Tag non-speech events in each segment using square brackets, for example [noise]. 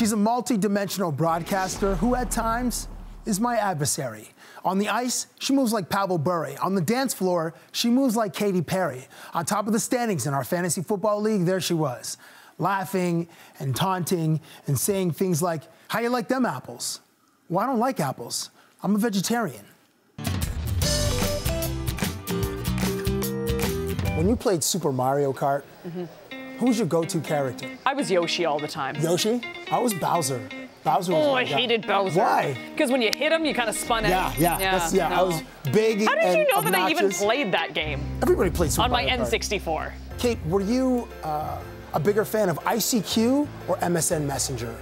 She's a multi-dimensional broadcaster who at times is my adversary. On the ice, she moves like Pavel Bure. On the dance floor, she moves like Katy Perry. On top of the standings in our fantasy football league, there she was, laughing and taunting and saying things like, how you like them apples? Well, I don't like apples. I'm a vegetarian. When you played Super Mario Kart, who was your go-to character? I was Yoshi all the time. Yoshi? I was Bowser. Bowser was Oh, I guy. hated Bowser. Why? Because when you hit him, you kind of spun Yeah, out. yeah, that's, yeah. I was big How did you know that I even played that game Everybody played Super on my Mario N64? Kate, were you uh, a bigger fan of ICQ or MSN Messenger?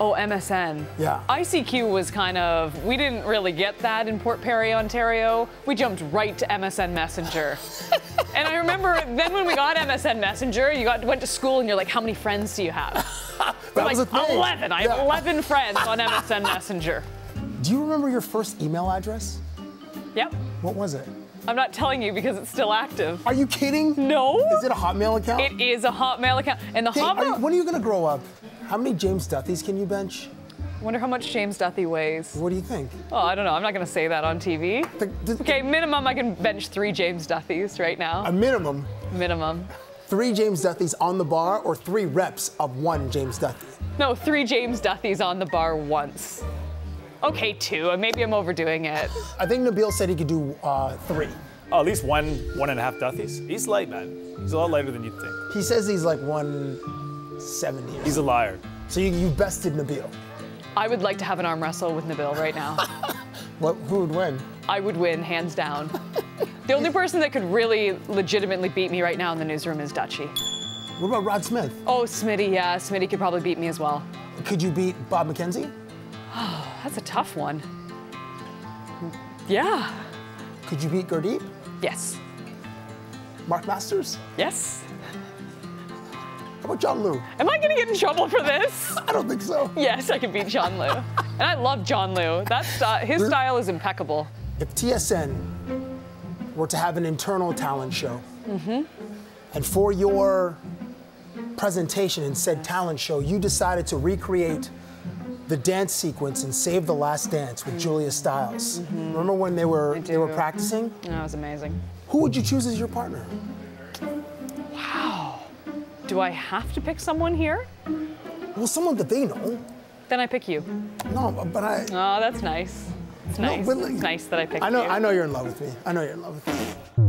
Oh, MSN. Yeah. ICQ was kind of, we didn't really get that in Port Perry, Ontario. We jumped right to MSN Messenger. [laughs] and I remember then when we got MSN Messenger, you got went to school and you're like, how many friends do you have? [laughs] That was like, a thing. 11. I have Yeah. 11 [laughs] friends on MSN Messenger. Do you remember your first email address? Yep. What was it? I'm not telling you because it's still active. Are you kidding? No. Is it a Hotmail account? It is a Hotmail account. And the Kate, are you- Hotmail. when are you gonna grow up? How many James Duthies can you bench? wonder how much James Duthie weighs. What do you think? Oh, I don't know. I'm not going to say that on TV. The- the- Okay, minimum I can bench three James Duthies right now. A minimum minimum. three James Duthies on the bar or three reps of one James Duthie. No, three James Duthies on the bar once. Okay, two. Maybe I'm overdoing it. I think Nabil said he could do uh, three. Oh, at least one, one and a half Duthies. He's light, man. He's a lot lighter than you'd think. He says he's like 170. He's a liar. So you, you bested Nabil. I would like to have an arm wrestle with Nabil right now. [laughs] What, who would win? I would win, hands down. [laughs] The only person that could really legitimately beat me right now in the newsroom is Dutchy. What about Rod Smith? Oh, Smitty, yeah, Smitty could probably beat me as well. Could you beat Bob McKenzie? [sighs] [gasps] [sighs] That's a tough one. Yeah. Could you beat Gurdeep? Yes. Mark Masters? Yes. How about John Lu? Am I gonna get in trouble for this? I don't think so. Yes, I can beat John Lu. And I love John Lu. That sty- his style is impeccable. If TSN were to have an internal talent show, mm-hmm. and for your presentation in said talent show, you decided to recreate the dance sequence in Save the Last Dance with Julia Stiles. Remember when they were they were practicing? Mm-hmm. That was amazing. Who would you choose as your partner? Wow. Do I have to pick someone here? Well, someone that they know. Then I pick you. No, but I Oh, that's nice. It's nice. but like- it's nice that I picked I know you. I know you're in love with me. I know you're in love with me.